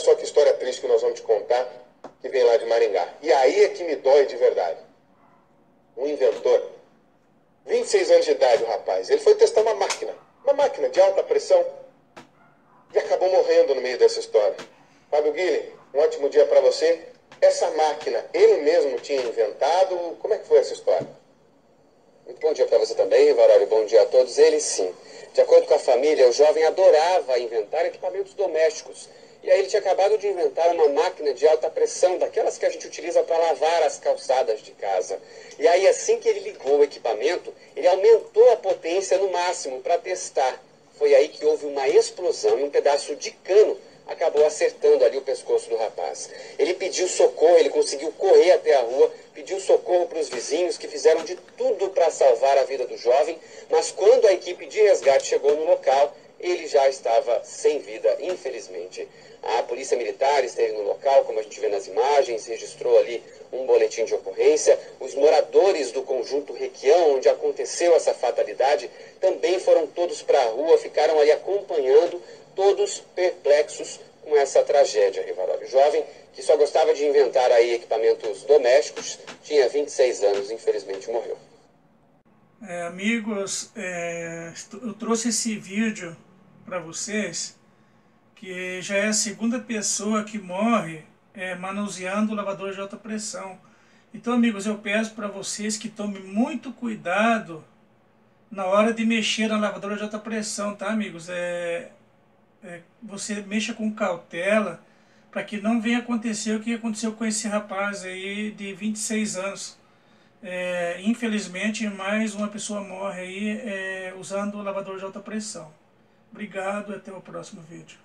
só que história triste que nós vamos te contar, que vem lá de Maringá. E aí é que me dói de verdade. Um inventor, 26 anos de idade o rapaz, ele foi testar uma máquina, uma máquina de alta pressão, e acabou morrendo no meio dessa história. Fábio Guilherme, um ótimo dia para você. Essa máquina, ele mesmo tinha inventado? Como é que foi essa história? Muito bom dia para você também, Varório. Bom dia a todos. Ele sim. De acordo com a família, o jovem adorava inventar equipamentos domésticos. E aí ele tinha acabado de inventar uma máquina de alta pressão, daquelas que a gente utiliza para lavar as calçadas de casa. E aí assim que ele ligou o equipamento, ele aumentou a potência no máximo para testar. Foi aí que houve uma explosão e um pedaço de cano acabou acertando ali o pescoço do rapaz. Ele pediu socorro, ele conseguiu correr até a rua, pediu socorro para os vizinhos que fizeram de tudo para salvar a vida do jovem, mas quando a equipe de resgate chegou no local, ele já estava sem vida, infelizmente. A polícia militar esteve no local, como a gente vê nas imagens, registrou ali um boletim de ocorrência. Os moradores do conjunto Requião, onde aconteceu essa fatalidade, também foram todos para a rua, ficaram ali acompanhando, todos perplexos com essa tragédia, Rivaroli. Jovem que só gostava de inventar aí equipamentos domésticos, tinha 26 anos, infelizmente morreu. É, amigos, é, eu trouxe esse vídeo para vocês, que já é a segunda pessoa que morre é, manuseando o lavador de alta pressão. Então, amigos, eu peço para vocês que tomem muito cuidado na hora de mexer na lavadora de alta pressão, tá, amigos? É, é você mexa com cautela para que não venha acontecer o que aconteceu com esse rapaz aí de 26 anos. É, infelizmente, mais uma pessoa morre aí é, usando o lavador de alta pressão. Obrigado e até o próximo vídeo.